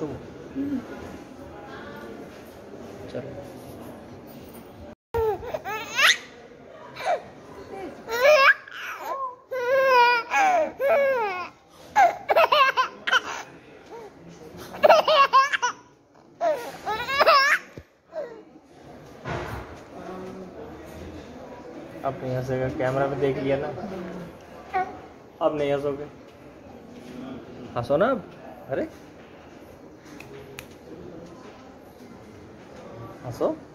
तुम चलो। अब नहीं हंसेगा कैमरा में देख लिया ना, अब नहीं हंसोगे। हंसो ना अब। अरे। हंसो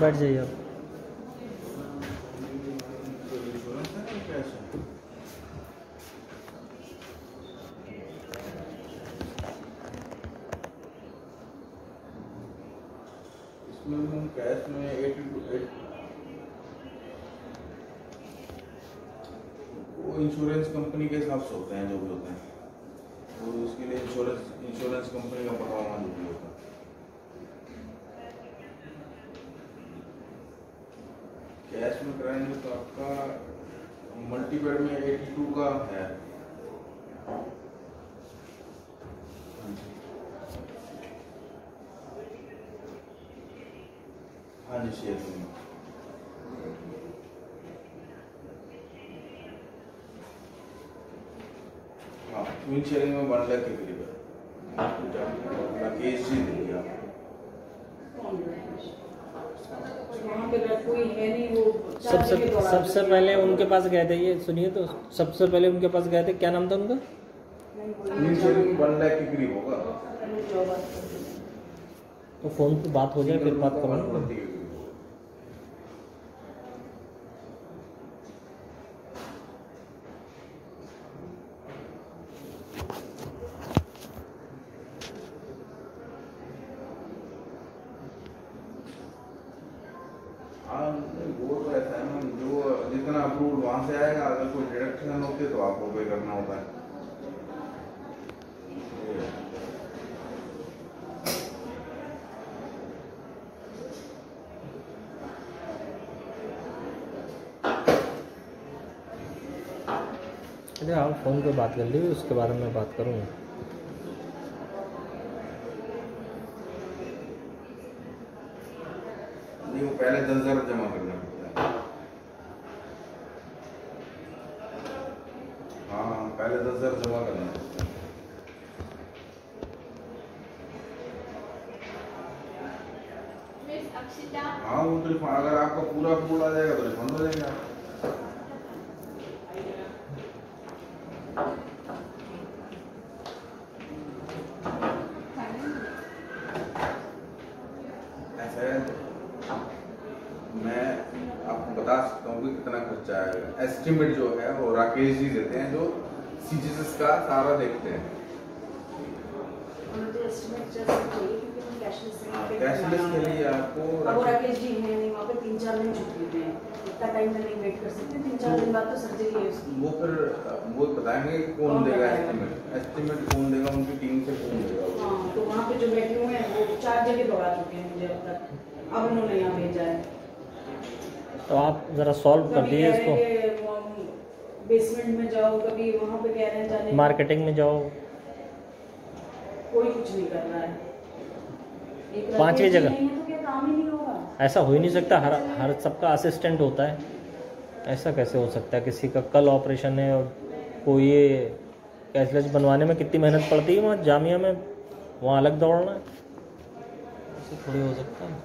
बैठ जाइए अब इसमें हम कैश में एटी टू एट वो इंश्योरेंस कंपनी के हिसाब से होते हैं जो भी होते हैं तो उसके लिए इंश्योरेंस इंश्योरेंस कंपनी का पता होना ज़रूरी होता है कैश में कराएँगे तो आपका मल्टीपेड में एटी टू का है हाँ जी शेयर में ट्विन शेयरिंग में वन लाख के करीब है। राकेश जी देंगे आपको वहाँ पे अगर कोई है नहीं वो सबसे सबसे पहले उनके पास गए थे ये सुनिए तो सबसे पहले उनके पास गए थे क्या नाम था उनका? वन लाख के करीब होगा। तो फ़ोन पे बात हो जाए फिर बात करो। तो है वहाँ से आएगा, अगर कोई डिडक्शन तो आपको पे करना होता है। अरे आप फ़ोन पे बात कर लीजिए उसके बारे में बात करूँगा नहीं वो पहले दस हज़ार जमा करना पड़ता है हाँ हाँ, पहले दस हज़ार जमा करना पड़ता है हाँ वो तो रिफंड अगर आपका पूरा फूल आ जाएगा तो रिफंड हो जाएगा ऐसा है मैं आपको बता सकता हूँ कि कितना खर्चा आएगा एस्टिमेट जो है वो देते हैं जो सीजीएसएस का सारा देखते हैं। तो estimate जैसे चाहिए क्योंकि हम cashless से हाँ, कैशलेस के लिए आपको अब वो राकेश- राकेश जी हैं नहीं वहाँ पे तीन चार दिन छुट्टी पे हैं। इतना टाइम तो नहीं वेट कर सकते तीन चार दिन बाद तो सर्जरी है उसकी। वो फिर वो बताएँगे कौन देगा एस्टिमेट एस्टिमेट कौन देगा उनकी टीम से कौन देगा हाँ तो वहाँ पे जो बैठे हुए हैं वो चार जगह दौड़ा चुके हैं मुझे अब तक। अब उन्होंने यहाँ भेजा है। तो आप ज़रा सॉल्व कर दिए इसको। बेसमेंट में जाओ कभी वहाँ पे कह रहे हैं जाने मार्केटिंग में जाओ। कोई कुछ नहीं कर रहा है पांचवी जगह। तो ऐसा हो ही नहीं सकता हर हर सबका असिस्टेंट होता है। ऐसा कैसे हो सकता है? किसी का कल ऑपरेशन है और कोई ये कैशलेस बनवाने में कितनी मेहनत पड़ती है? वहाँ जामिया में वहाँ अलग दौड़ना है। ऐसे थोड़ी हो सकता है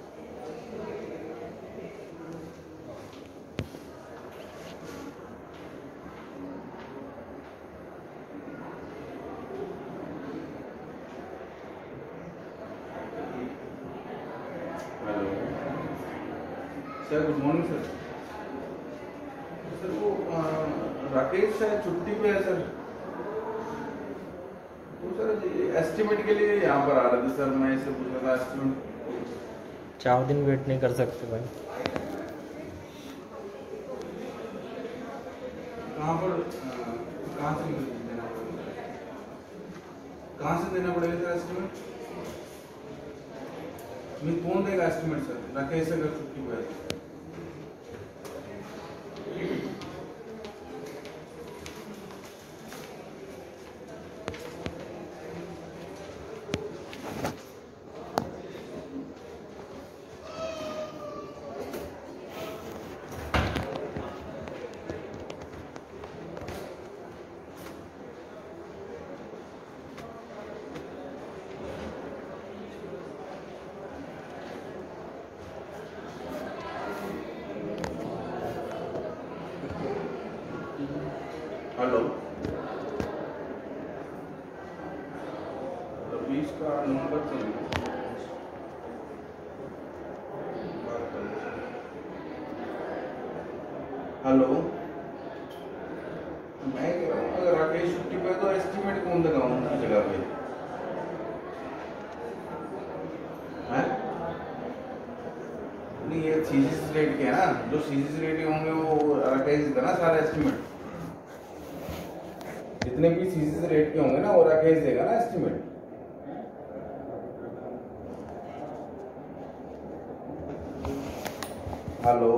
sir good morning sir sir वो अ, राकेश शायद छुट्टी पे है सर तो सर एस्टिमेट के लिए यहाँ पर आ रहे थे सर मैं इसे पूछ था स्टूडेंट चार दिन वेट नहीं कर सकते भाई। कहाँ पर कहाँ से देना पड़ेगा? कहाँ से देना पड़ेगा सर एस्टिमेट मैं कौन देगा एस्टिमेट सर? राकेश अगर छुट्टी पे है हेलो रवीश का नंबर चाहिए बात कर लो। हेलो मैं कह रहा हूँ अगर राकेश छुट्टी पे है तो एस्टिमेट कौन देगा उनकी जगह पे हैं? नहीं ये सीजीस रेट के है ना जो सीजीस रेट के होंगे वो राकेश देगा ना सारा एस्टिमेट जितने भी सीजीस रेट के होंगे ना, वो राकेश देगा ना एस्टिमेट हेलो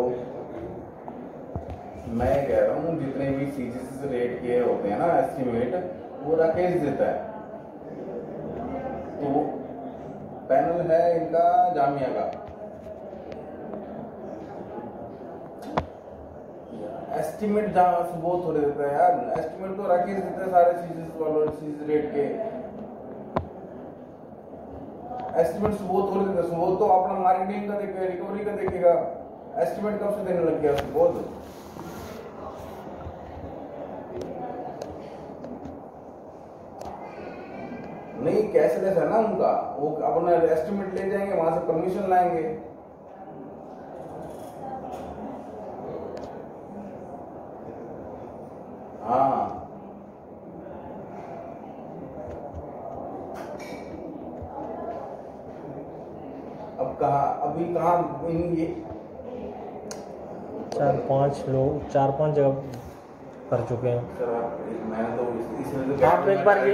मैं कह रहा हूँ, जितने भी सीजीस रेट के होते हैं ना एस्टिमेट वो राकेश देता है। तो पैनल है इनका जामिया का। एस्टिमेट जहाँ से वो थोड़े देता है यार। एस्टिमेट तो राकेश देता है सारे सीरीज़ वालों सीरीज़ रेट के। एस्टिमेट वो थोड़े देता है। वो तो अपना मार्केटिंग का देखेगा रिकवरी का देखेगा। एस्टिमेट कब से देने लग गया बहुत। नहीं कैशलेस है ना उनका? वो अपना एस्टिमेट ले जाएँगे, वहाँ से परमिशन लाएँगे हाँ अब कहा अभी कहा इन ये। चार पाँच लोग चार पाँच जगह कर चुके हैं। सर आप मैंने तो तो आप एक बार ये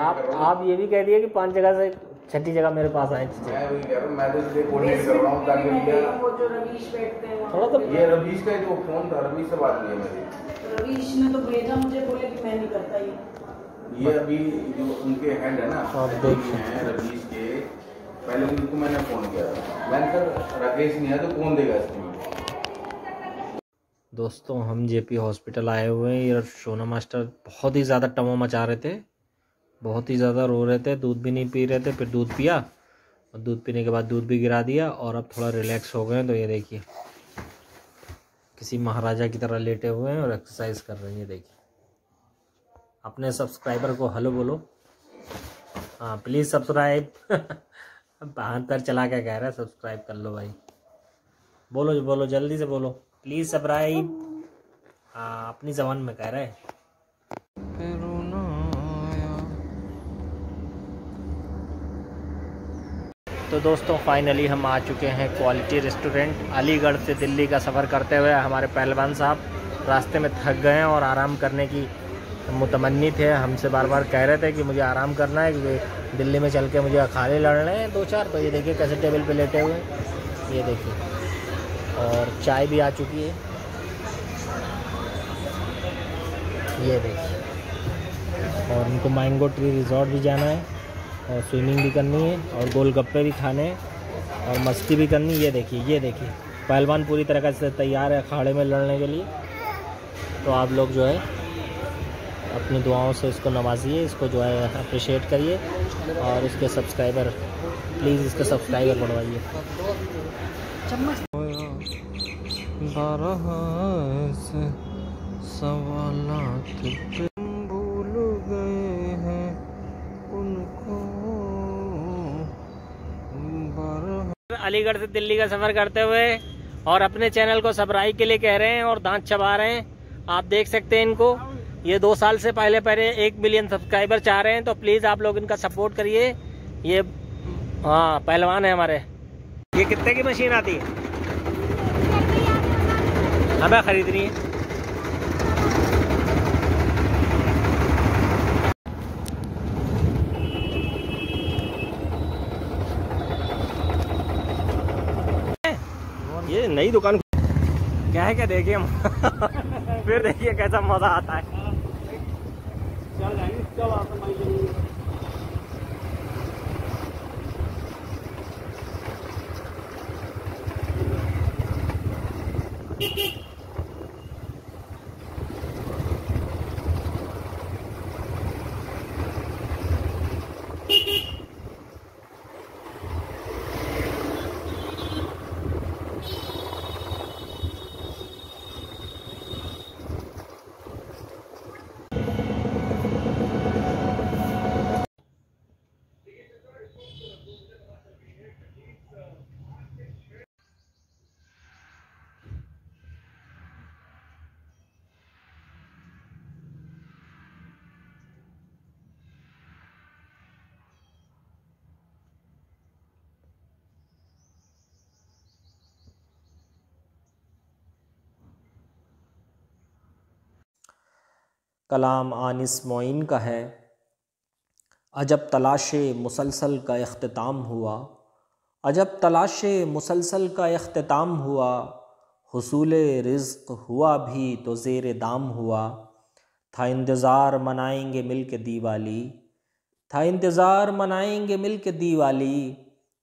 आप आप ये भी कह दिए कि पाँच जगह से छठी जगह मेरे पास आए चीज़ें मैं वही कह रहा हूँ मैं तो हूँ हैं थोड़ा तो ये रवीश का जो फ़ोन था रवीश से बात है मेरी। रवीश ने तो भेजा मुझे बोले कि मैं नहीं करता ये। ये अभी जो उनके हेड है ना आप देखिए। रवीश के पहले उनको मैंने फ़ोन किया था। मैंने सर राकेश, नहीं है तो कौन देगा एस्टिमेट दोस्तों, हम जेपी हॉस्पिटल आए हुए हैं। ये सोना मास्टर बहुत ही ज़्यादा टमो मचा रहे थे। बहुत ही ज़्यादा रो रहे थे। दूध भी नहीं पी रहे थे, फिर दूध पिया और दूध पीने के बाद दूध भी गिरा दिया और अब थोड़ा रिलैक्स हो गए हैं। तो ये देखिए, किसी महाराजा की तरह लेटे हुए हैं और एक्सरसाइज कर रहे हैं। ये देखिए, अपने सब्सक्राइबर को हेलो बोलो। हाँ प्लीज़ सब्सक्राइब। बहत्तर चला के कह रहा है सब्सक्राइब कर लो भाई। बोलो बोलो, जल्दी से बोलो। प्लीज़ सब्सक्राइब हाँ अपनी जबान में कह रहा है। तो दोस्तों फाइनली हम आ चुके हैं क्वालिटी रेस्टोरेंट अलीगढ़ से दिल्ली का सफ़र करते हुए हमारे पहलवान साहब रास्ते में थक गए हैं और आराम करने की मुतमनी थे, हमसे बार बार कह रहे थे कि मुझे आराम करना है क्योंकि दिल्ली में चल के मुझे अखाड़े लड़ने हैं दो चार तो ये देखिए कैसे टेबल पे लेटे हुए ये देखिए। और चाय भी आ चुकी है। ये देखिए। और उनको मैंगो ट्री रिजॉर्ट भी जाना है, और स्विमिंग भी करनी है, और गोलगप्पे भी खाने हैं, और मस्ती भी करनी ये देखिए ये देखिए। पहलवान पूरी तरह से तैयार है अखाड़े में लड़ने के लिए। तो आप लोग जो है अपनी दुआओं से इसको नवाजिए इसको जो है अप्रिशिएट करिए और इसके सब्सक्राइबर प्लीज़ इसके सब्सक्राइबर बढ़वाइए बारह से सवालात भूल गए हैं उनको। अलीगढ़ से दिल्ली का सफ़र करते हुए और अपने चैनल को सबराई के लिए कह रहे हैं और दांत चबा रहे हैं। आप देख सकते हैं इनको। ये दो साल से पहले पहले एक मिलियन सब्सक्राइबर चाह रहे हैं तो प्लीज़ आप लोग इनका सपोर्ट करिए। ये हाँ पहलवान है हमारे। ये कितने की मशीन आती है? हमें खरीदनी है। ये नई दुकान क्या है क्या देखिए फिर देखिए कैसा मज़ा आता है। Gọi 钓了这么 cho. कलाम आनिस मोइन का है। अजब तलाश मुसलसल का अख्ताम हुआ। अजब तलाश मुसलसल का अख्ताम हुआ। हसूल रिज़्क़ हुआ भी तो ज़ेर दाम हुआ। था इंतज़ार मनाएँगे मिल के दीवाली। था इंतज़ार मनाएँगे मिल के दीवाली।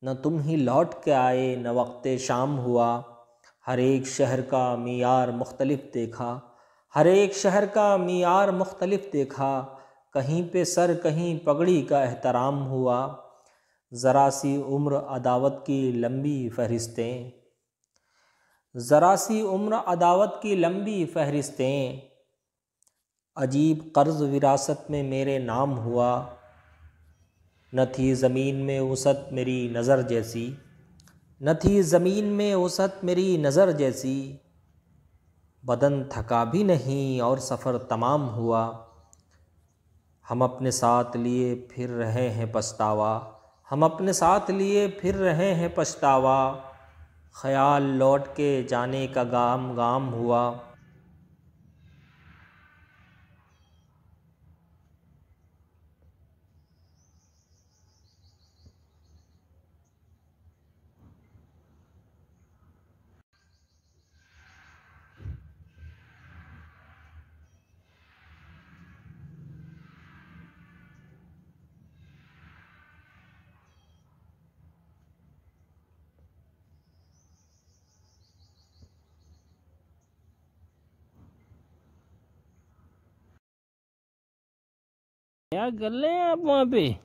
न तुम ही लौट के आए, न वक्त शाम हुआ। हर एक शहर का मीयार मुख्तलिफ़ देखा। हर एक शहर का मीयार मुख्तलिफ़ देखा, कहीं पे सर कहीं पगड़ी का एहतराम हुआ। ज़रा सी उम्र अदावत की लंबी फहरिस्तें। ज़रा सी उम्र अदावत की लंबी फहरिस्तें। अजीब कर्ज़ विरासत में मेरे नाम हुआ। न थी ज़मीन में वसत मेरी नज़र जैसी। न थी ज़मीन में वसत मेरी नज़र जैसी। बदन थका भी नहीं और सफ़र तमाम हुआ। हम अपने साथ लिए फिर रहे हैं पछतावा। हम अपने साथ लिए फिर रहे हैं पछतावा। ख्याल लौट के जाने का गाम गाम हुआ। क्या कर रहे हैं आप वहाँ पे?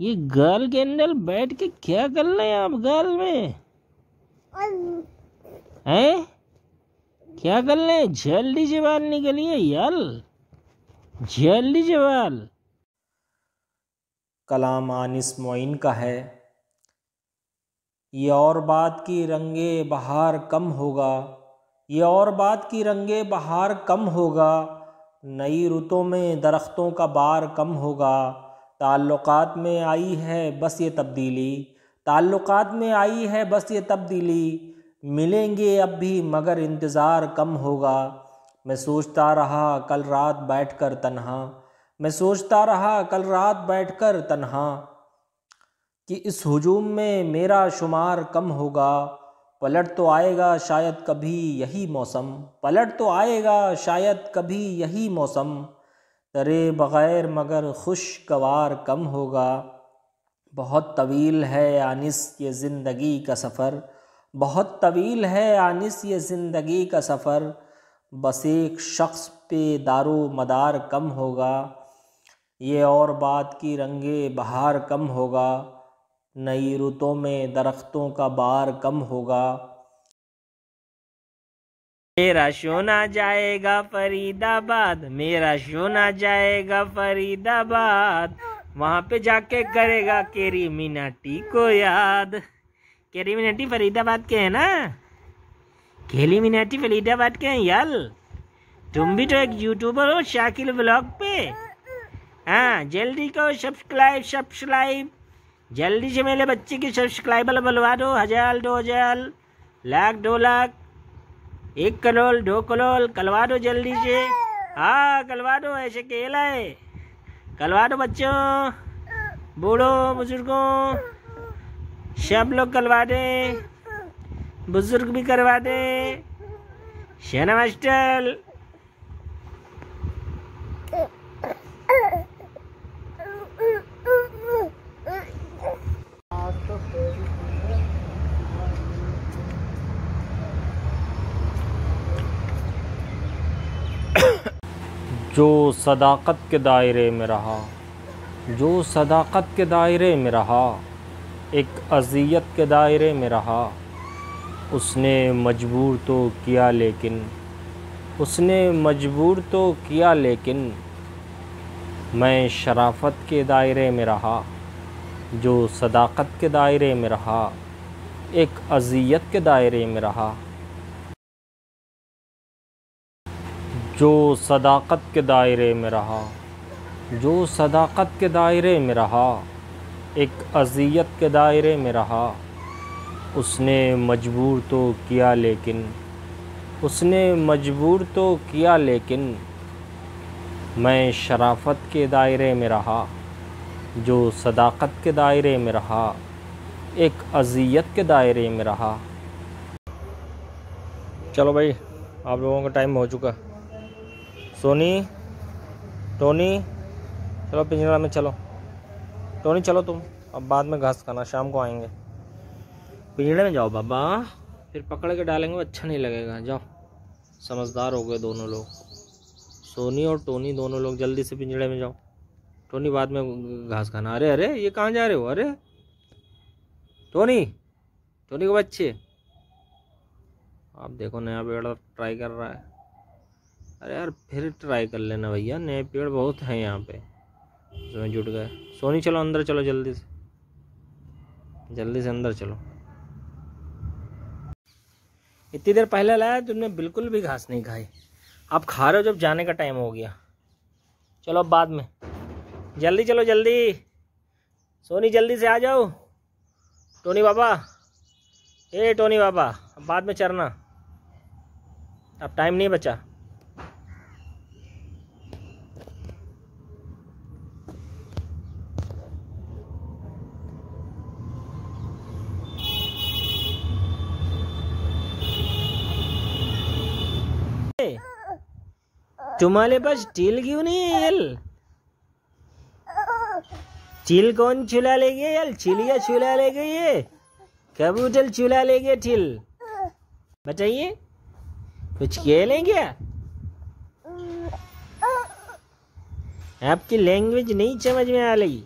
ये गर्ल के अंदर बैठ के क्या कर रहे हैं आप गर्ल में? हैं? क्या कर रहे हैं? जल्दी से बाहर निकलिए यार। जल्दी से कलाम आनिस मोइन का है। ये और बात की रंगे बहार कम होगा। ये और बात की रंगे बहार कम होगा। नई रुतों में दरख्तों का बार कम होगा। ताल्लुकात में आई है बस ये तब्दीली। ताल्लुकात में आई है बस ये तब्दीली। मिलेंगे अब भी मगर इंतज़ार कम होगा। मैं सोचता रहा कल रात बैठकर तन्हा। मैं सोचता रहा कल रात बैठकर तन्हा कि इस हजूम में मेरा शुमार कम होगा। पलट तो आएगा शायद कभी यही मौसम, पलट तो आएगा शायद कभी यही मौसम। तरे बग़ैर मगर खुशगवार कम होगा। बहुत तवील है आनिस ये ज़िंदगी का सफ़र। बहुत तवील है आनिस ये ज़िंदगी का सफ़र। बस एक शख्स पे दारो मदार कम होगा। ये और बात की रंगे बहार कम होगा। नई रुतों में दरख्तों का बार कम होगा। मेरा सोना जाएगा फरीदाबाद, मेरा सोना जाएगा फरीदाबाद। वहाँ पे जाके करेगा केरी मिनाटी को याद। केरी मिनाटी फरीदाबाद के है ना? खेली मिनाटी फरीदाबाद के हैं यार। तुम भी तो एक यूट्यूबर हो, शाकिल ब्लॉग पे। हाँ जल्दी करो सब्सक्राइब सब्सक्राइब जल्दी से मेरे बच्चे की सब्सक्राइबर बनवा दो, हज़ार दो हज़ार, लाख, दो लाख, एक करोड़, दो करोड़ करवा दो जल्दी से। हाँ करवा दो, ऐसे खेला है। करवा दो बच्चों, बूढ़ो, बुज़ुर्गों, सब लोग करवा दे, बुज़ुर्ग भी करवा दे। शेना मास्टर जो सदाकत के दायरे में रहा, जो सदाकत के दायरे में रहा, एक अजियत के दायरे में रहा, उसने मजबूर तो किया लेकिन, उसने मजबूर तो किया लेकिन, मैं शराफत के दायरे में रहा, जो सदाकत के दायरे में रहा, एक अजियत के दायरे में रहा। जो सदाकत के दायरे में रहा, जो सदाकत के दायरे में रहा, एक अजियत के दायरे में रहा। उसने मजबूर तो किया लेकिन, उसने मजबूर तो किया लेकिन, मैं शराफत के दायरे में रहा, जो सदाकत के दायरे में रहा, एक अजियत के दायरे में रहा। चलो भाई, आप लोगों का टाइम हो चुका। सोनी, टोनी, चलो पिंजरा में चलो। टोनी, चलो तुम। अब बाद में घास खाना, शाम को आएँगे। पिंजरे में जाओ बाबा। फिर पकड़ के डालेंगे अच्छा नहीं लगेगा। जाओ। समझदार हो गए दोनों लोग। सोनी और टोनी दोनों लोग, जल्दी से पिंजरे में जाओ। टोनी, बाद में घास खाना। अरे अरे, ये कहाँ जा रहे हो? अरे। टोनी टोनी के बच्चे। आप देखो, नया पेड़ ट्राई कर रहा है। अरे यार, फिर ट्राई कर लेना भैया, नए पेड़ बहुत हैं यहाँ पे। उसमें जुट गए सोनी, चलो अंदर चलो जल्दी से। जल्दी से अंदर चलो। इतनी देर पहले लाया, तुमने बिल्कुल भी घास नहीं खाई। आप खा रहे हो जब जाने का टाइम हो गया। चलो अब बाद में। जल्दी चलो, जल्दी। सोनी, जल्दी से आ जाओ। टोनी बाबा ए, टोनी बाबा अब बाद में चरना। अब टाइम नहीं बचा। तुम्हारे पास टील क्यों नहीं है यल चील कौन चुला ले गए यल चिलिया चुला ले गई है कबूतर चुला ले गए टील। बताइए, कुछ खेलें क्या? आपकी लैंग्वेज नहीं समझ में आ रही।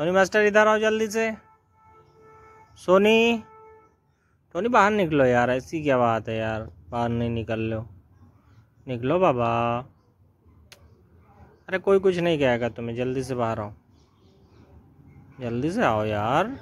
सोनी मास्टर इधर आओ जल्दी से। सोनी टोनी बाहर निकलो यार, ऐसी क्या बात है यार, बाहर नहीं निकल लो। निकलो बाबा। अरे कोई कुछ नहीं कहेगा तुम्हें, जल्दी से बाहर आओ। जल्दी से आओ यार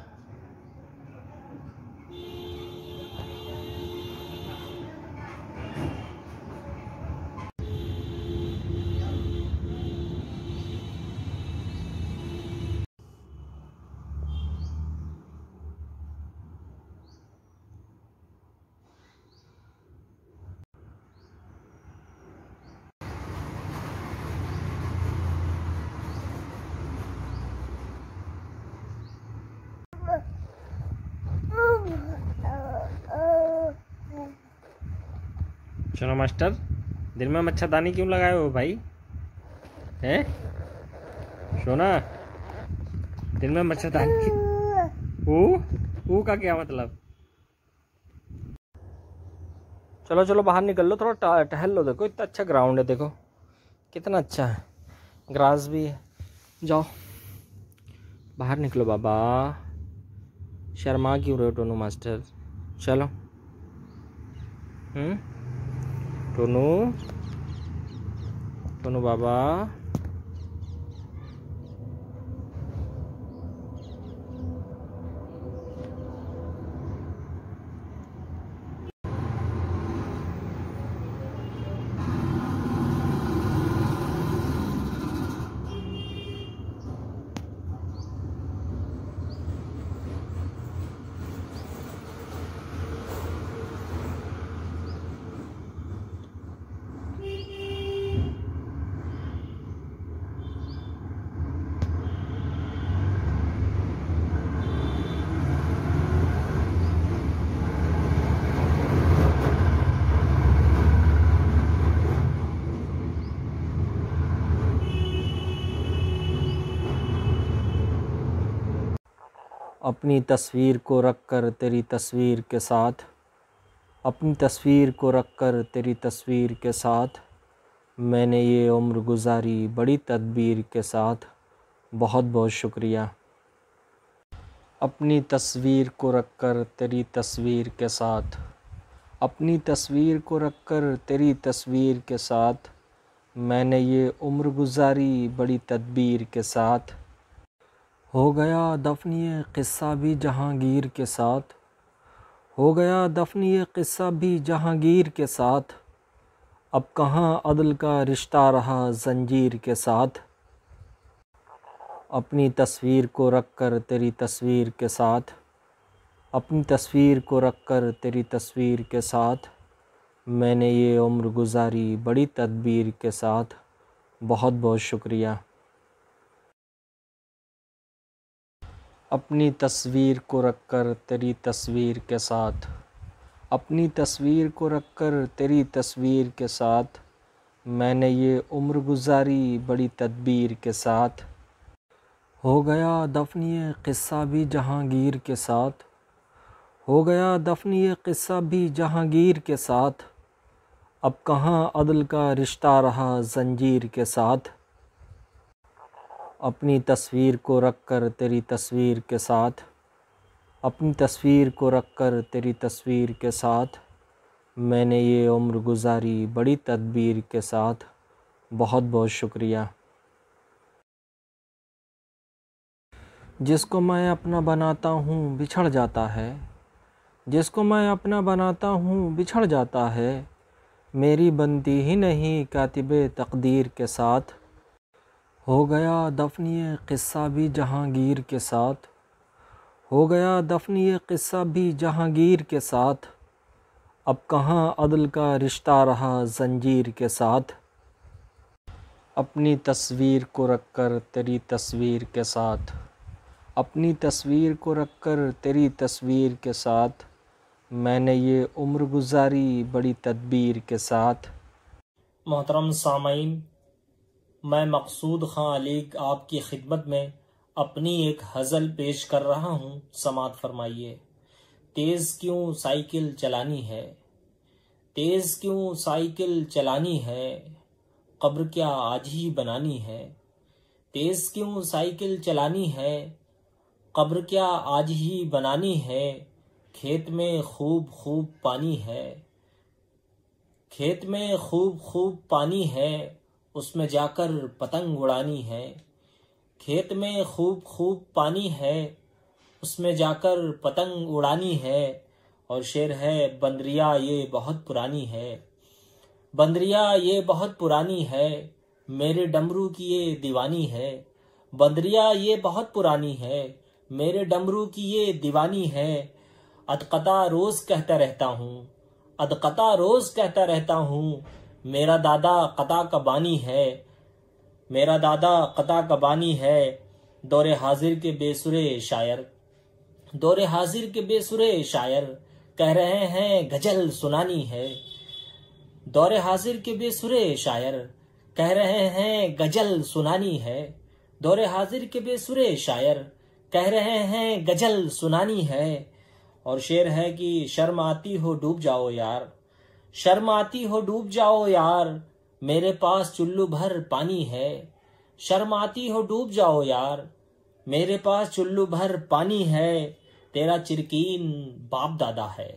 चलो मास्टर दिन में मच्छरदानी क्यों लगाए हो भाई? हैं? सोना? दिन में मच्छरदानी ऊ? ऊ का क्या मतलब? चलो चलो, बाहर निकल लो, थोड़ा टहल लो, देखो, इतना अच्छा ग्राउंड है, देखो। कितना अच्छा है। ग्रास भी है। जाओ। बाहर निकलो, बाबा। शर्मा क्यों रहे हो टोनू मास्टर चलो। हम्म? टोनू टोनू बाबा अपनी तस्वीर को रख कर तेरी तस्वीर के साथ, अपनी तस्वीर को रख कर तेरी तस्वीर के साथ, मैंने ये उम्र गुजारी बड़ी तदबीर के साथ। बहुत बहुत शुक्रिया। अपनी तस्वीर को रख कर तेरी तस्वीर के साथ, अपनी तस्वीर को रख कर तेरी तस्वीर के साथ, मैंने ये उम्र गुजारी बड़ी तदबीर के साथ हो गया दफनिय क़िस्सा भी जहांगीर के साथ। हो गया दफनिय क़स्सा भी जहांगीर के साथ। अब कहाँ अदल का रिश्ता रहा जंजीर के साथ? अपनी तस्वीर को रख कर तेरी तस्वीर के साथ। अपनी तस्वीर को रख कर तेरी तस्वीर के साथ। मैंने ये उम्र गुजारी बड़ी तदबीर के साथ। बहुत बहुत शुक्रिया। अपनी तस्वीर को रख कर तेरी तस्वीर के साथ। अपनी तस्वीर को रख कर तेरी तस्वीर के साथ। मैंने ये उम्र गुजारी बड़ी तदबीर के साथ। हो गया दफनिय क़िस्सा भी जहांगीर के साथ। हो गया दफनिय क़िस्सा भी जहांगीर के साथ। अब कहाँ अदल का रिश्ता रहा जंजीर के साथ? अपनी तस्वीर को रख कर तेरी तस्वीर के साथ, अपनी तस्वीर को रख कर तेरी तस्वीर के साथ, मैंने ये उम्र गुजारी बड़ी तदबीर के साथ। बहुत बहुत शुक्रिया। जिसको मैं अपना बनाता हूँ बिछड़ जाता है। जिसको मैं अपना बनाता हूँ बिछड़ जाता है। मेरी बनती ही नहीं कातिब तकदीर के साथ। हो गया दफनिय क़िस्सा भी जहांगीर के साथ। हो गया दफनिय क़िस्सा भी जहांगीर के साथ। अब कहाँ अदल का रिश्ता रहा जंजीर के साथ? अपनी तस्वीर को रख कर तेरी तस्वीर के साथ। अपनी तस्वीर को रख कर तेरी तस्वीर के साथ। मैंने ये उम्र गुजारी बड़ी तदबीर के साथ। मोहतरम सामीन मैं मकसूद खां अली आपकी खिदमत में अपनी एक हज़ल पेश कर रहा हूँ। समात फरमाइए, तेज़ क्यों साइकिल चलानी है? तेज़ क्यों साइकिल चलानी है? कब्र क्या आज ही बनानी है? तेज़ क्यों साइकिल चलानी है? कब्र क्या आज ही बनानी है? खेत में खूब खूब पानी है। खेत में खूब खूब पानी है। उसमें जाकर पतंग उड़ानी है। खेत में खूब खूब पानी है, उसमें जाकर पतंग उड़ानी है। और शेर है, बंदरिया ये बहुत पुरानी है। बंदरिया ये बहुत पुरानी है, मेरे डमरू की ये दीवानी है। बंदरिया ये बहुत पुरानी है, मेरे डमरू की ये दीवानी है। अदकता रोज कहता रहता हूँ, अदकता रोज कहता रहता हूँ मेरा दादा कता का बानी है, मेरा दादा कता का बानी है, दौरे हाजिर के बेसुरे शायर। दौरे हाजिर के बेसुरे शायर, कह रहे हैं गज़ल सुनानी है। दौरे हाजिर के बेसुरे शायर, कह रहे हैं गज़ल सुनानी है। दौरे हाजिर के बेसुरे शायर, कह रहे हैं गज़ल सुनानी है। और शेर है कि शर्म आती हो डूब जाओ यार। शर्म आती हो डूब जाओ यार, मेरे पास चुल्लू भर पानी है। शर्म आती हो डूब जाओ यार, मेरे पास चुल्लू भर पानी है। तेरा चिरकीन बाप दादा है,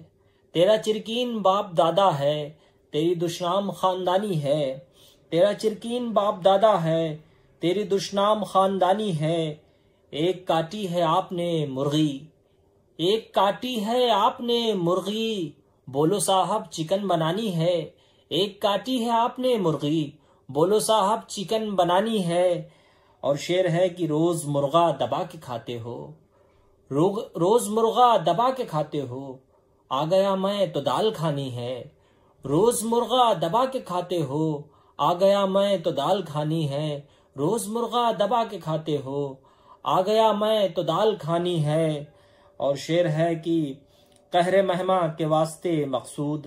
तेरा चिरकीन बाप दादा है, तेरी दुश्नाम खानदानी है। तेरा चिरकीन बाप दादा है, तेरी दुश्नाम खानदानी है। एक काटी है आपने मुर्गी, एक काटी है आपने मुर्गी। बोलो साहब, चिकन बनानी है। एक काटी है आपने मुर्गी। बोलो साहब, चिकन बनानी है। और शेर है कि रोज मुर्गा दबा के खाते हो। रोज मुर्गा दबा के खाते हो। आ गया मैं तो दाल खानी है। रोज मुर्गा दबा के खाते हो। आ गया मैं तो दाल खानी है। रोज मुर्गा दबा के खाते हो। आ गया मैं तो दाल खानी है। और शेर है कि कहरे महमा के वास्ते मकसूद।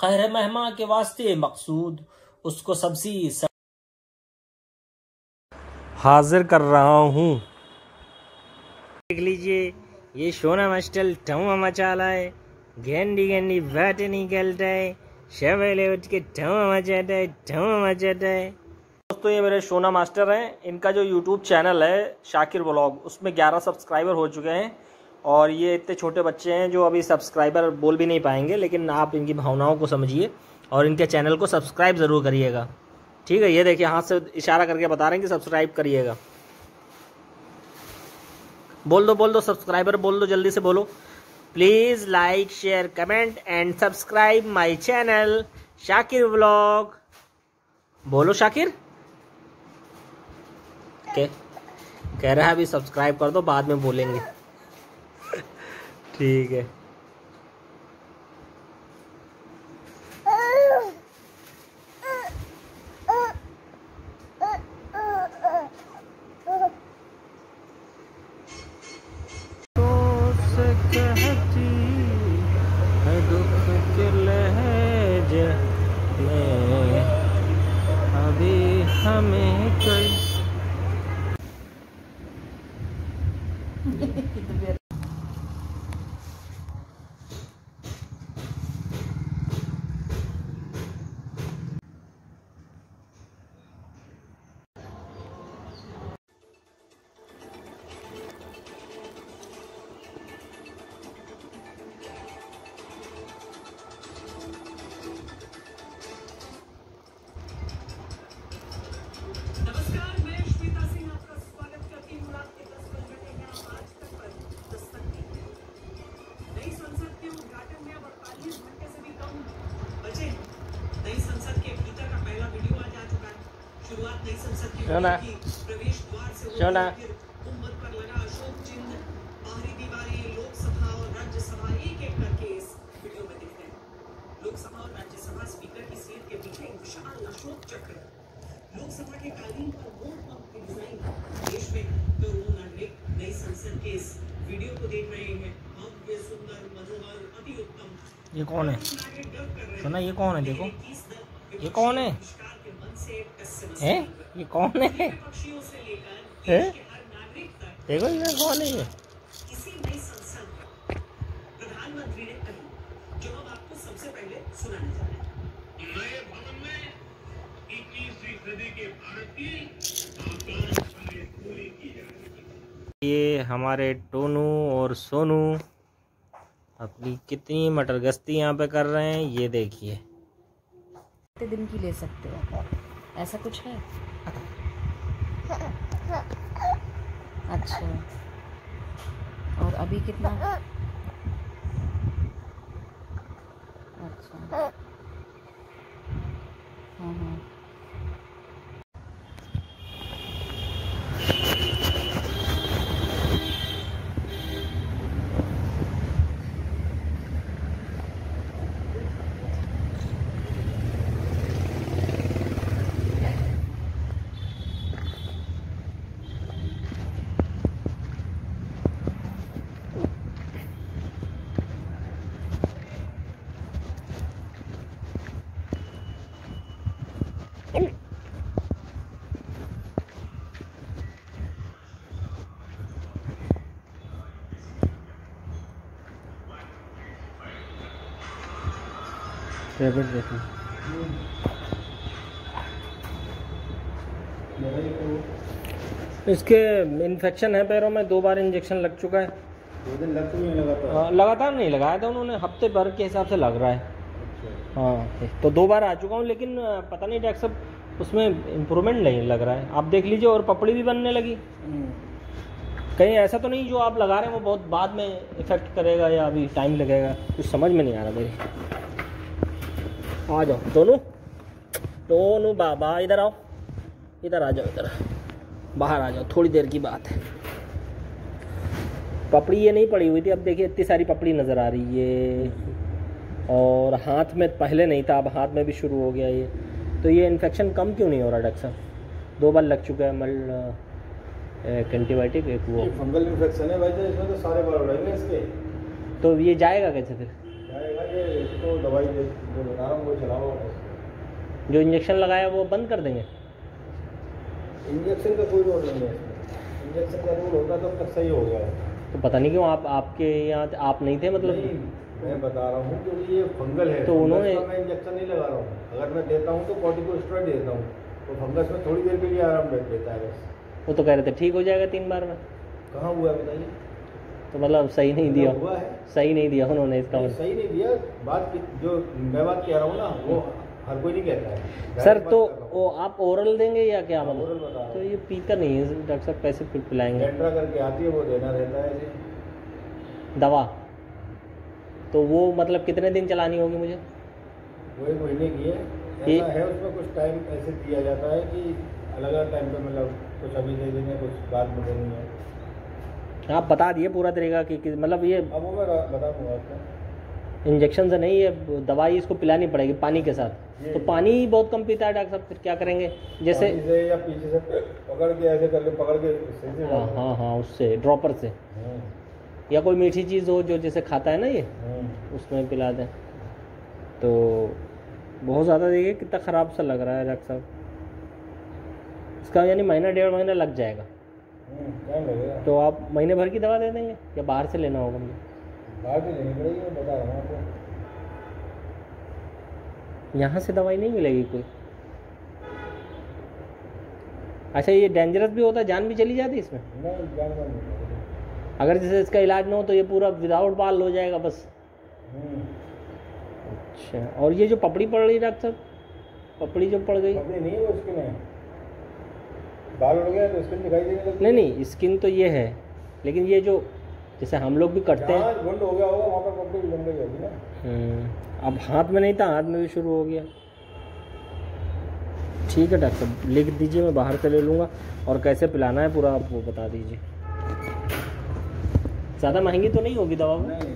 कहरे महमा के वास्ते मकसूद उसको सब्ज़ी सब... हाजिर कर रहा हूँ। देख लीजिए ये सोना मस्टल टवा मचाला है गेंडी गेंडी बैठे निकलता है शवेले उठ के टवा मचाता है टवा मचाता है दोस्तों ये मेरे सोना मास्टर हैं। इनका जो यूट्यूब चैनल है शाकिर ब्लॉग उसमें 11 सब्सक्राइबर हो चुके हैं। और ये इतने छोटे बच्चे हैं जो अभी सब्सक्राइबर बोल भी नहीं पाएँगे, लेकिन आप इनकी भावनाओं को समझिए और इनके चैनल को सब्सक्राइब ज़रूर करिएगा। ठीक है, ये देखिए, हाथ से इशारा करके बता रहे हैं कि सब्सक्राइब करिएगा। बोल दो बोल दो सब्सक्राइबर बोल दो, जल्दी से बोलो। Please like share comment and subscribe my channel Shakir vlog बोलो शाकिर के कह रहा है, अभी सब्सक्राइब कर दो, बाद में बोलेंगे। ठीक है। रहे हैं लोकसभा और राज्यसभा स्पीकर की सीट के पीछे एक विशाल अशोक चक्र लोकसभा के कालीन पर वोट पंप की डिज़ाइन देश में करोड़ों नागरिक नई संसद के इस वीडियो को देख रहे हैं भव्य सुंदर मनोहर अति उत्तम ये कौन है? सुना ये कौन है? देखो हैं इस दल ये कौन है बहिष्कार के मन से टस से मस हैं ये कौन है? पक्षियों से लेकर हैं? देश के हर नागरिक तक। देखो ये कौन है ये? इसी नई संसद में प्रधानमंत्री ने कही जो हम आपको सबसे पहले सुनाने जा रहे हैं। नए भवन में इक्कीसवीं सदी के भारत की आकाश पूरी की जाएगी ये हमारे टोनू और सोनू अपनी कितनी मटर गश्ती यहाँ पे कर रहे हैं ये देखिए। कितने दिन की ले सकते हो? ऐसा कुछ है? अच्छा। और अभी कितना? अच्छा। हाँ हाँ। रैबिट देखिए इसके इन्फेक्शन है पैरों में दो बार इंजेक्शन लग चुका है। दो दिन लग चुके हैं लगातार। हाँ, लगातार नहीं लगाया था उन्होंने हफ़्ते भर के हिसाब से लग रहा है। हाँ तो दो बार आ चुका हूँ लेकिन पता नहीं डॉक्टर साहब उसमें इम्प्रूवमेंट नहीं लग रहा है। आप देख लीजिए और पपड़ी भी बनने लगी। कहीं ऐसा तो नहीं जो आप लगा रहे हैं वो बहुत बाद में इफ़ेक्ट करेगा या अभी टाइम लगेगा। कुछ समझ में नहीं आ रहा मेरी। आ जाओ। दोनों? दोनों बाबा इधर आओ। इधर आ जाओ इधर। बाहर आ जाओ थोड़ी देर की बात है। पपड़ी ये नहीं पड़ी हुई थी अब देखिए इतनी सारी पपड़ी नज़र आ रही है। और हाथ में पहले नहीं था अब हाथ में भी शुरू हो गया ये। तो ये इन्फेक्शन कम क्यों नहीं हो रहा डॉक्टर साहब? दो बार लग चुका है मल एक एंटीबायोटिक एक वो। फंगल इन्फेक्शन है भाई तो इसमें तो सारे बाल उड़ेंगे इसके। तो ये जाएगा कैसे फिर? इसको दवाई जो बता रहा हूँ वो चलाओ जो इंजेक्शन लगाया वो बंद कर देंगे? इंजेक्शन का कोई रोल नहीं है इंजेक्शन का रोल होता तब तक सही हो गया। तो पता नहीं क्यों आप आपके यहाँ आप नहीं थे मतलब? नहीं मैं बता रहा हूँ क्योंकि ये फंगल है। तो उन्होंने- का मैं इंजेक्शन नहीं लगा रहा हूँ। अगर मैं देता हूँ तो कॉर्टिकोस्टेरॉइड देता हूँ। तो फंगस में थोड़ी देर के लिए आराम देता है बस। वो तो कह रहे थे ठीक हो जाएगा तीन बार में। कहाँ हुआ बताइए? तो मतलब सही नहीं दिया। सही नहीं दिया उन्होंने इसका मतलब। सही नहीं दिया। बात जो मैं बात कह रहा हूँ ना वो हर कोई नहीं कहता है। सर तो। वो आप ओरल देंगे या क्या मतलब। तो ये पीता नहीं है डॉक्टर साहब कैसे फिर पिलाएँगे। लेंट्रा करके आती है वो देना रहता है जी। दवा? तो वो मतलब कितने दिन चलानी होगी मुझे? वो एक महीने की है। ऐसा है उसमें कुछ टाइम ऐसे दिया जाता है कि अलग अलग टाइम पे मतलब कुछ अभी दे देंगे कुछ बाद में देनी है आप बता दिए पूरा तरीका कि, कि मतलब ये अब मैं बता दूँगा इंजेक्शन से नहीं ये दवाई इसको पिलानी पड़ेगी पानी के साथ। तो पानी बहुत कम पीता है डॉक्टर साहब फिर क्या करेंगे? जैसे से या पीछे से पकड़ के ऐसे करके पकड़ के सही से हाँ हाँ हाँ उससे ड्रॉपर से। हम्म, या कोई मीठी चीज़ हो जो जैसे खाता है ना ये हम्म। उसमें पिला दें। तो बहुत ज़्यादा देखिए कितना ख़राब सा लग रहा है डॉक्टर साहब। इसका यानी महीना डेढ़ महीना लग जाएगा। तो आप महीने भर की दवा दे देंगे या बाहर से लेना होगा मुझे? बाहर भी लेनी पड़ेगी मैं बता रहा हूँ आपको। यहाँ से दवाई नहीं मिलेगी कोई? अच्छा ये डेंजरस भी होता है जान भी चली जाती इसमें? अगर जैसे इसका इलाज ना हो तो ये पूरा विदाउट बाल हो जाएगा बस। हम्म, अच्छा और ये जो पपड़ी पड़ रही है डॉक्टर साहब पपड़ी जो पड़ गई। नहीं है स्किन है बाल उड़ गया तो स्किन दिखाई देने लगती नहीं नहीं स्किन तो ये है लेकिन ये जो जैसे हम लोग भी करते हैं। हो गया होगा वहाँ पर कपड़े भी बन गई होगी ना। हम्म, अब हाथ में नहीं था हाथ में भी शुरू हो गया। ठीक है डॉक्टर साहब लिख दीजिए मैं बाहर से ले लूँगा। और कैसे पिलाना है पूरा आप वो बता दीजिए। ज़्यादा महँगी तो नहीं होगी दवा वो नहीं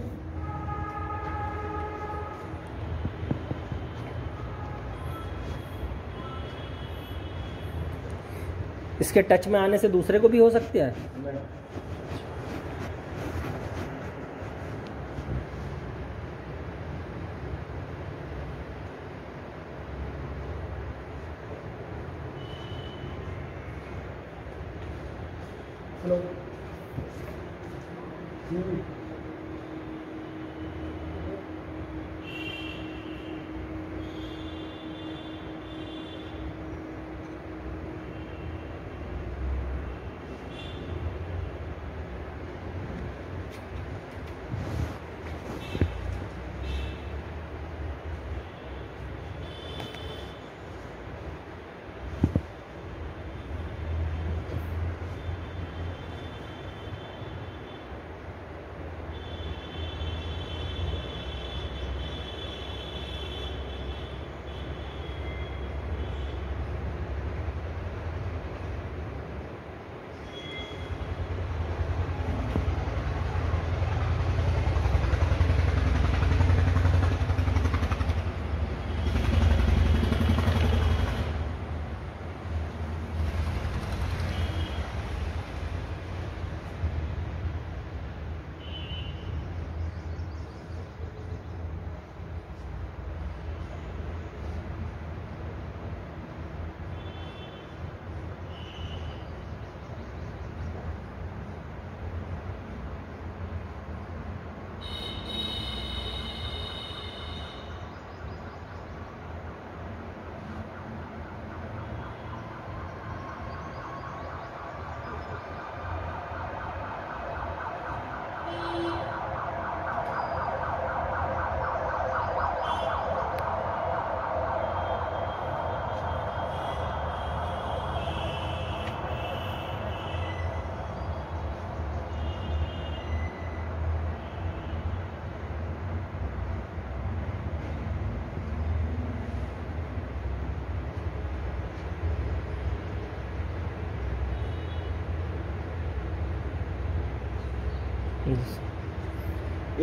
इसके टच में आने से दूसरे को भी हो सकती है?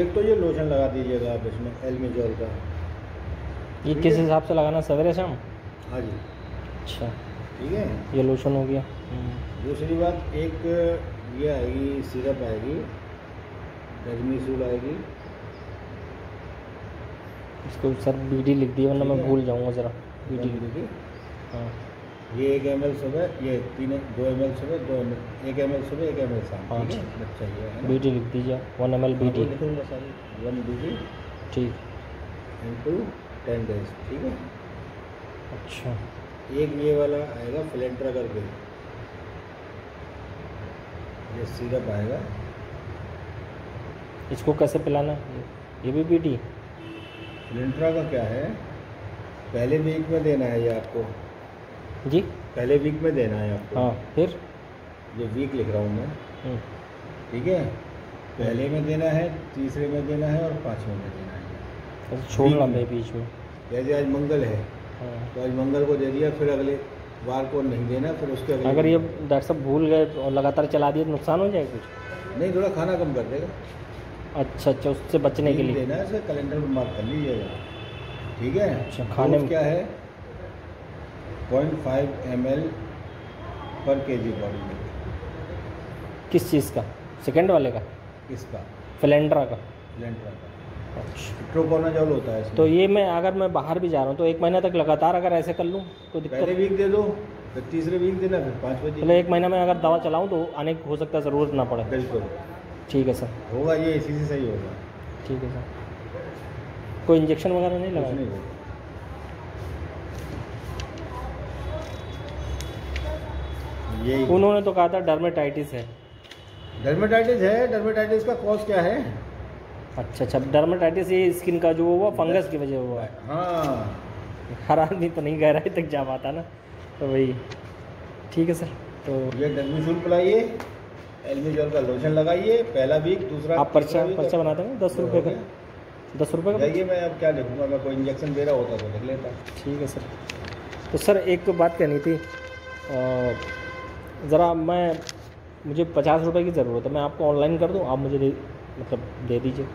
एक तो ये लोशन लगा दीजिएगा आप इसमें एलमीजोल का। ये किस हिसाब से लगाना सवेरे शाम? हाँ जी। अच्छा। ठीक है? ये लोशन हो गया। दूसरी बात एक ये आएगी सिरप आएगी डजमीसूल आएगी। इसको सर बीडी लिख दिया वरना मैं भूल जाऊँगा ज़रा। बीडी देखिए हाँ। ये एक एमएल सुबह ये तीन दो एमएल सुबह दो एम एक एमएल सुबह एक एम शाम हाँ, ठीक है? बच्चा ये है ना? बीडी लिख दीजिए वन एम एल बीडी लिखूँगा सारी। वन बी डी ठीक। इंटू टेन डेज़ ठीक है? अच्छा। एक ये वाला आएगा फ्लेंट्रा करके ये सिरप आएगा। इसको कैसे पिलाना? ये भी बीडी फ्लेंट्रा का क्या है? पहले वीक में देना है ये आपको। जी। पहले वीक में देना है आपको। हाँ फिर? ये वीक लिख रहा हूँ मैं। हम्म, ठीक है? पहले में देना है तीसरे में देना है और पाँचवें में देना है। ऐसे छोड़ना भाई बीच में। जैसे आज मंगल है। हाँ। तो आज मंगल को दे दिया फिर अगले बार को नहीं देना फिर उसके अगले अगर ये डॉक्टर साहब भूल गए और लगातार चला दिए तो नुकसान हो जाएगा कुछ? नहीं थोड़ा खाना कम कर देगा। अच्छा अच्छा उससे बचने के लिए। देना है कैलेंडर में मार्क कर लीजिएगा। ठीक है? अच्छा, खाने में- क्या है? पॉइंट फाइव एम एल पर के जी बॉडी में। किस चीज़ का? सेकेंड वाले का? इसका। फिलेंड्रा का। फ्लेंट्रा का। अच्छा। होता है इसमें। तो ये मैं अगर मैं बाहर भी जा रहा हूँ तो एक महीना तक लगातार अगर ऐसे कर लूँ तो दिक्कत पहले वीक दे दो फिर तीसरे वीक देना फिर पाँच बजे। मतलब एक महीना में अगर दवा चलाऊँ तो आने की हो सकता है ज़रूरत ना पड़े। बिल्कुल। ठीक है सर। होगा ये इसी से सही होगा। ठीक है सर। कोई इंजेक्शन वगैरह नहीं लगा नहीं होगा। यही। उन्होंने तो कहा था डर्मेटाइटिस है। डर्मेटाइटिस है? डर्मेटाइटिस का कॉज क्या है? अच्छा अच्छा डर्मेटाइटिस ये स्किन का जो हुआ फंगस की वजह हुआ। है। हाँ हर आदमी तो नहीं गहराई तक जा पाता ना। तो वही। ठीक है सर तो ये डर्मीजोल पिलाइए एल्मीजोल का लोशन लगाइए पहला वीक दूसरा आप पर्चा पर्चा बना देंगे दस रुपये का। दस रुपये का जाइए मैं अब क्या लिखूँगा? मैं कोई इंजेक्शन दे रहा होता तो लिख लेता। ठीक है सर। तो सर एक तो बात कहनी थी ज़रा मैं, मुझे पचास रुपये की ज़रूरत है, मैं आपको ऑनलाइन कर दूँ, आप मुझे दे मतलब दे दीजिए,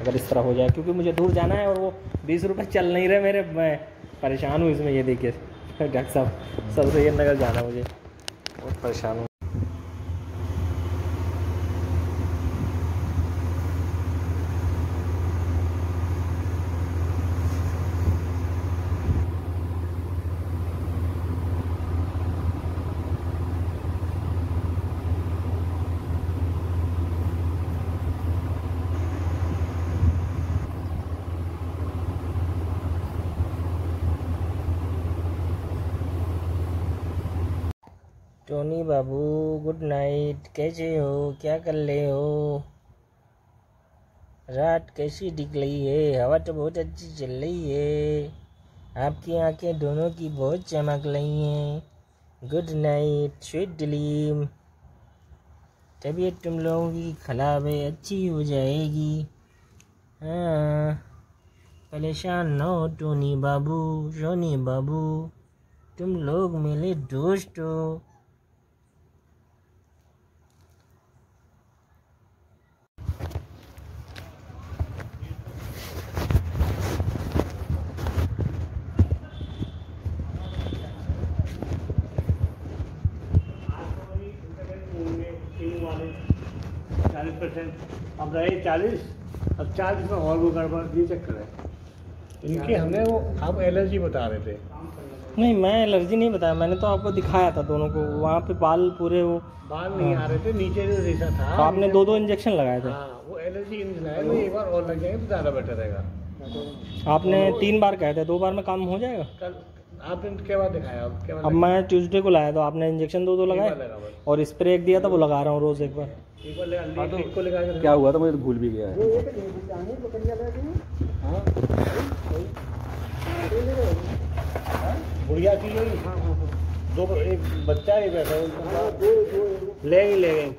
अगर इस तरह हो जाए, क्योंकि मुझे दूर जाना है और वो बीस रुपये चल नहीं रहे मेरे, मैं परेशान हूँ इसमें, ये देखिए, डॉक्टर साहब सर ये नगर जाना मुझे, बहुत परेशान हूँ टोनी बाबू गुड नाइट कैसे हो क्या कर रहे हो? रात कैसी निकली है? हवा तो बहुत अच्छी चल रही है। आपकी आँखें दोनों की बहुत चमक रही हैं। गुड नाइट स्वीट ड्रीम तबीयत तुम लोगों की खराब है, अच्छी हो जाएगी। हाँ परेशान न हो, टोनी बाबू सोनी बाबू। तुम लोग मेरे दोस्त हो चालीस परसेंट अब रहे चालीस अब चालीस में और वो गड़बड़ ये चक्कर है। इनके हमने वो आप एलर्जी बता रहे थे। नहीं मैं एलर्जी नहीं बताया मैंने तो आपको दिखाया था दोनों को वहाँ पे बाल पूरे वो बाल नहीं आ रहे थे नीचे जो रेशा था तो आपने दो दो इंजेक्शन लगाए थे। हाँ वो एलर्जी है एक बार और लग जाएँगे तो ज़्यादा बेटर रहेगा। आपने तीन बार कहे थे दो बार में काम हो जाएगा? कल आपने के बाद दिखाया? अब मैं ट्यूसडे को लाया तो आपने इंजेक्शन दो दो एक बार लगाए और स्प्रे एक दिया था वो लगा रहा हूँ रोज एक बार। एक को क्या हुआ था? मुझे तो भूल भी गया है। बुढ़िया की गई दो एक बच्चा एक बैठा है ले गई ले गई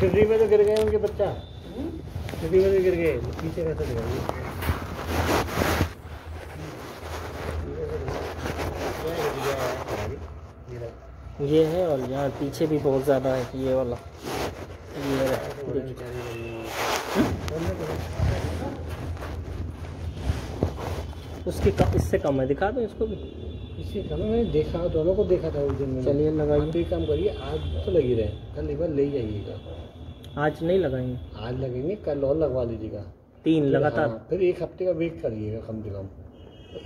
सिटी में तो गिर गए उनके बच्चा। सिटी में तो गिर गए। पीछे कैसे गिर ये है और यहाँ पीछे भी बहुत ज़्यादा है ये वाला। ये उसके कम इससे कम है दिखा दो इसको भी। इससे कम है मैंने देखा तो दोनों को देखा था उस दिन में चलिए लगाइए। काम करिए आज तो लगी रहे कल एक बार ले जाइएगा। आज नहीं लगाएँगे। आज लगेंगे कल और लगवा लीजिएगा तीन लगातार। हाँ, फिर एक हफ़्ते का वेट करिएगा कम से कम।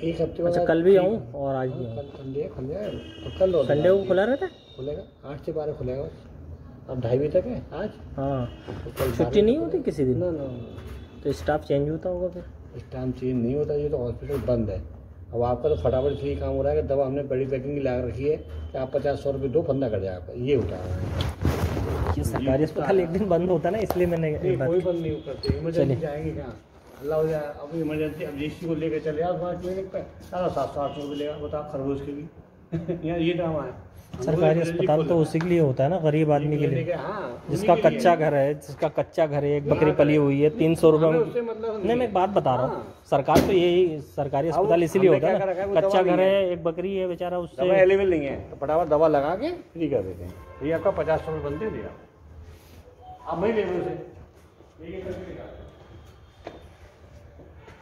एक हफ़्ते अच्छा कल भी आऊँ? और आज भी हाँ, आऊँ? कल संडे खुल जाएगा। तो कल संडे को खुला रहता है? खुलेगा। आठ से बारह खुलेगा। अब ढाई बजे तक है आज? हाँ। तो कल छुट्टी नहीं होती किसी दिन? ना ना तो स्टाफ चेंज होता होगा फिर? टाइम चेंज नहीं होता ये तो हॉस्पिटल बंद है। अब आपका तो फटाफट इसलिए काम हो रहा है कि दवा हमने बड़ी पैकिंग ला रखी है कि आप पचास सौ रुपये दो फंदा कर जाए आपका। ये है। ये सरकारी अस्पताल एक दिन बंद होता है ना इसलिए मैंने कोई बंद नहीं करते। जाएँगे कहाँ? अल्लाह हो जाए अब इमरजेंसी अब जिसकी को लेकर चले आओ पाँच क्लिनिक पे। सारा सात सौ आठ सौ रुपये लेगा बताओ खरगोश के भी। यहाँ ये ड्रामा है। सरकारी अस्पताल तो उसी के लिए होता है ना गरीब आदमी के लिए। हाँ जिसका। कच्चा घर है जिसका कच्चा घर है एक बकरी पली हुई है तीन सौ रुपये मतलब नहीं मैं एक बात बता रहा हूँ। हाँ। सरकार तो यही सरकारी हाँ, अस्पताल इसीलिए होता है है, कच्चा घर है एक बकरी है बेचारा उससे अवेलेबल नहीं है। तो फटाफट दवा लगा के फ्री कर देते हैं। ये आपका पचास सौ रुपये बनते दिया आप वही ले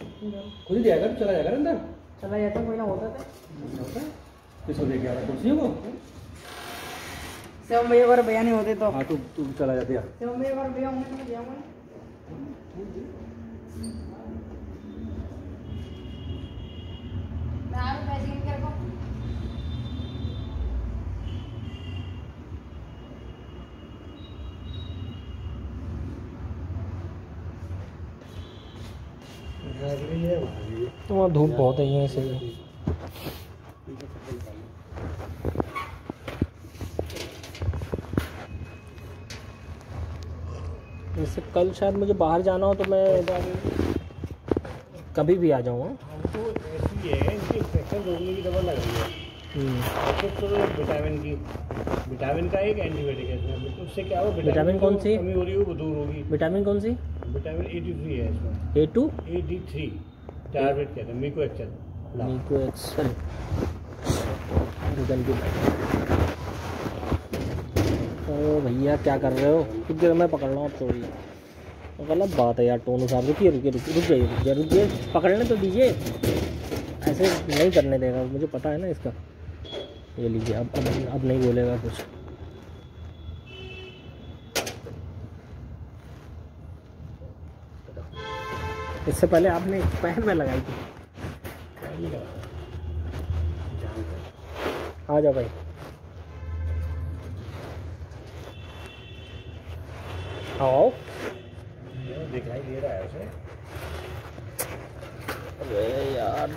खुद ही जाएगा तो चला जाएगा अंदर? चला जाता कोई ना होता था किसको लेके आ रहा कुर्सी को सेवन भैया अगर भैया नहीं होते तो। हाँ तू तू चला जाते यार सेवन भैया और भैया होंगे तो मैं जाऊँगा मैं आ रहा हूँ। पैसे के तो वहाँ धूप बहुत है यहाँ से। जैसे कल शायद मुझे बाहर जाना हो तो मैं कभी भी आ जाऊँगा हमको ऐसी है इनकी इन्फेक्शन रोकने की दवा लग रही है। हम्म, तो विटामिन की विटामिन का एक एंटीबायोटिक है उससे क्या होगा विटामिन कौन सी? कमी हो रही है वो दूर होगी। विटामिन कौन सी? विटामिन ए डी थ्री है इसमें। A two A D three कहते हैं मीको ओ भैया क्या कर रहे हो? कुछ जाओ मैं पकड़ रहा हूँ सॉरी गलत बात है यार टोनू साहब रुकिए रुकिए रुकिए रुक जाइए रुक जाइए रुकिए पकड़ने तो दीजिए। ऐसे नहीं करने देगा मुझे पता है ना इसका। ये लीजिए अब अब अब नहीं बोलेगा कुछ। इससे पहले आपने पैर में लगाई थी। आ जाओ भाई। आओ। दिखाई दे रहा है उसे अरे यार।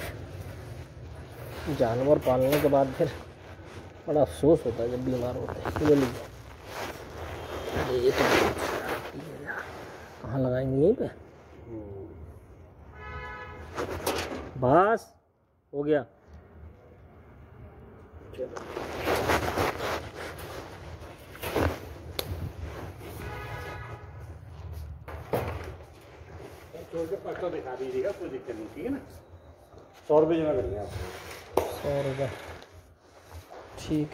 जानवर पालने के बाद फिर बड़ा अफसोस होता है जब बीमार होते हैं। ये तो कहाँ लगाएँगे? यहीं पे? बस हो गया। छोड़ के पक्का दिखा दीजिएगा कोई दिक्कत नहीं ठीक है ना सौ रुपये जमा करेंगे आप सौ रुपये ठीक।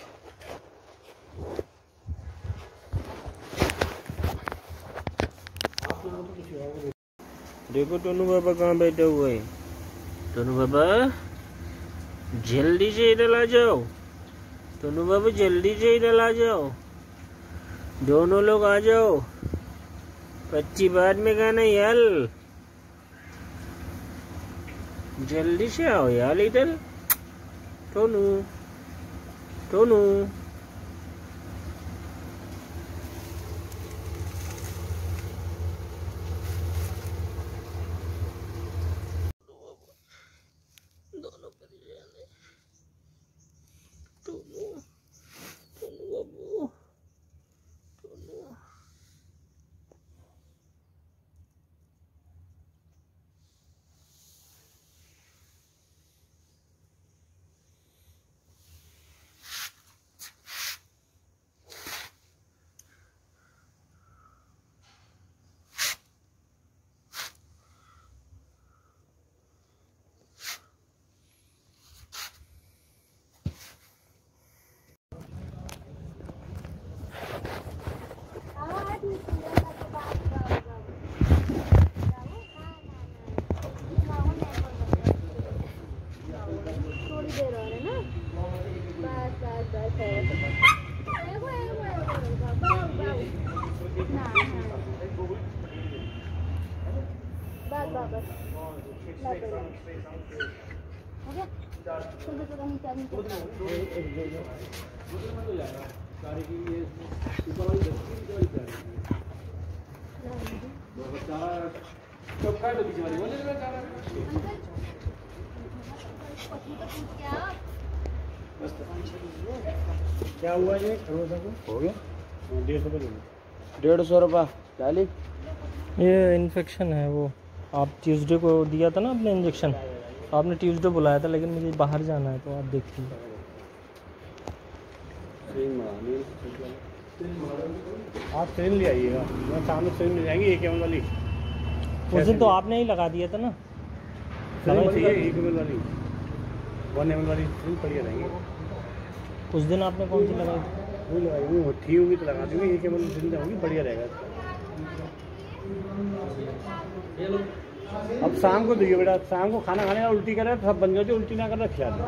देखो टोनू बाबा कहाँ बैठे हुए हैं। टोनू बाबा, जल्दी से इधर आ जाओ। टोनू बाबा, जल्दी से इधर आ जाओ। दोनों लोग आ जाओ। पच्ची बात में गाना यार। जल्दी से आओ यार इधर। टोनू टोनू दोनों परेशान है टोनू टोनू बाबू टोनू क्या हुआ ये? हो गया। डेढ़ सौ रुपये डेढ़ सौ रुपये। डाली। ये इन्फेक्शन है वो। आप ट्यूसडे को दिया था ना आपने इंजेक्शन आपने ट्यूसडे बुलाया था लेकिन मुझे बाहर जाना है तो आप देखिए। आप ट्रेन ले आइएगा। मैं सामने ट्रेन ले जाएँगे एक एम वाली। उस दिन तो आपने ही लगा दिया था ना। चाहिए। एक एम वाली। वन एम वाली बढ़िया रहेंगे। उस दिन आपने कौन सी लगाई थी? वो लगाएँगे वो थी होगी तो लगा देंगे एक एम वाली ट्रेन होगी बढ़िया रहेगा। अब शाम को दीजिए बेटा शाम को खाना खाने का उल्टी करे तो सब बन जाते उल्टी ना कर खिला दो।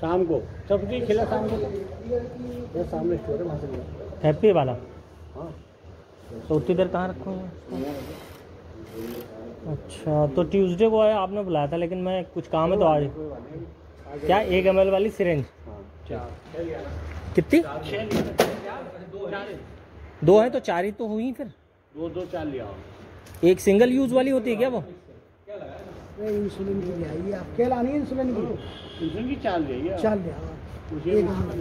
शाम को सब कुछ खिला शाम को। ये सामने स्टोर है वहाँ से हैप्पी वाला? हाँ। तो उतनी देर कहाँ रखूँगा अच्छा तो ट्यूसडे को आया आपने बुलाया था लेकिन मैं कुछ काम है तो आज। क्या एक एम वाली सिरेंज कितनी? दो है तो चार ही तो हुई फिर। दो दो चार लिया एक सिंगल यूज़ वाली होती है क्या वो? इंसुलिन की लिया आप क्या लानी है इंसुलिन की इंसुलिन की चार लिया चल लिया उसे एक हाँ।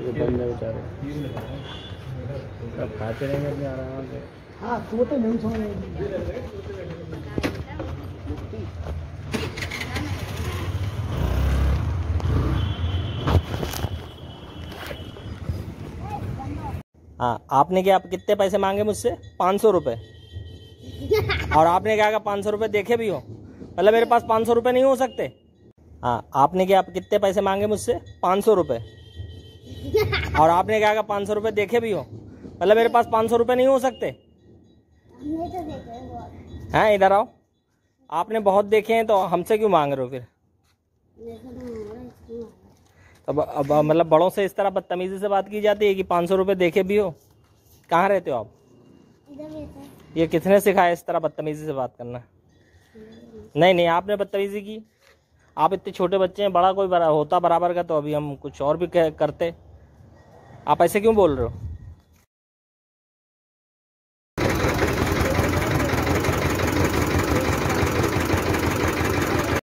ये बन जाए बेचारे। अब खाते रहेंगे अपने आराम से। हाँ तो तो नहीं। रही हाँ आपने क्या आप कितने पैसे मांगे मुझसे? पाँच सौ रुपये और आपने क्या कहा पाँच सौ रुपये देखे भी हो? मतलब मेरे पास पाँच सौ रुपये नहीं हो सकते। हाँ आपने क्या आप कितने पैसे मांगे मुझसे? पाँच सौ रुपये और आपने क्या कहा पाँच सौ रुपये देखे भी हो? मतलब मेरे पास पाँच सौ रुपये नहीं हो सकते? हैं इधर आओ। आपने बहुत देखे हैं तो हमसे क्यों मांग रहे हो फिर? अब अब मतलब बड़ों से इस तरह बदतमीजी से बात की जाती है कि पाँच सौ रुपये देखे भी हो? कहाँ रहते हो आप? ये किसने सिखाया इस तरह बदतमीजी से बात करना? नहीं नहीं आपने बदतमीजी की। आप इतने छोटे बच्चे हैं बड़ा कोई बड़ा होता बराबर का तो अभी हम कुछ और भी करते। आप ऐसे क्यों बोल रहे हो?